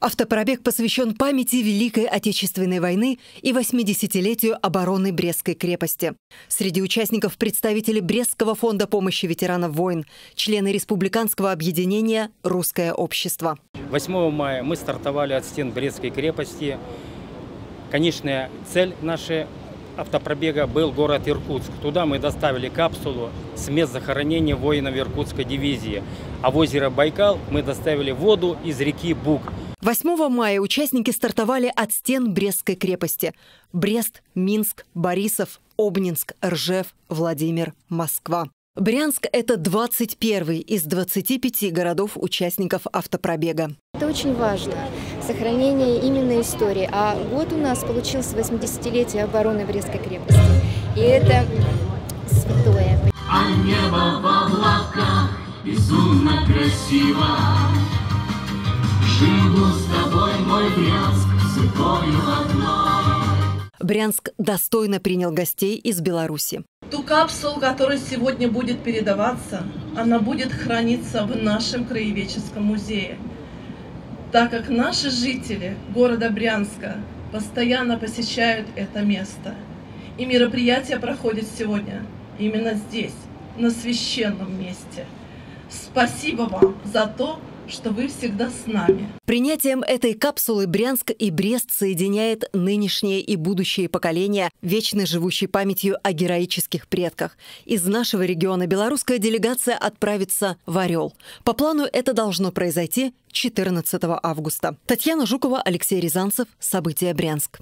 Автопробег посвящен памяти Великой Отечественной войны и 80-летию обороны Брестской крепости. Среди участников представители Брестского фонда помощи ветеранов войн, члены республиканского объединения «Русское общество». 8 мая мы стартовали от стен Брестской крепости. Конечная цель нашей автопробега был город Иркутск. Туда мы доставили капсулу с мест захоронения воинов Иркутской дивизии. А в озеро Байкал мы доставили воду из реки Буг. 8 мая участники стартовали от стен Брестской крепости. Брест, Минск, Борисов, Обнинск, Ржев, Владимир, Москва. Брянск – это 21 из 25 городов-участников автопробега. Это очень важно, сохранение именно истории. А год у нас получился 80-летие обороны Брестской крепости. И это святое. А небо в облаках безумно красиво. Живу с тобой, мой Брянск, святою одной. Брянск достойно принял гостей из Беларуси. Ту капсулу, которая сегодня будет передаваться, она будет храниться в нашем краеведческом музее, так как наши жители города Брянска постоянно посещают это место. И мероприятие проходит сегодня именно здесь, на священном месте. Спасибо вам за то, что вы всегда с нами. Принятием этой капсулы Брянск и Брест соединяет нынешнее и будущее поколения, вечно живущей памятью о героических предках. Из нашего региона белорусская делегация отправится в Орел. По плану это должно произойти 14 августа. Татьяна Жукова, Алексей Рязанцев. События Брянск.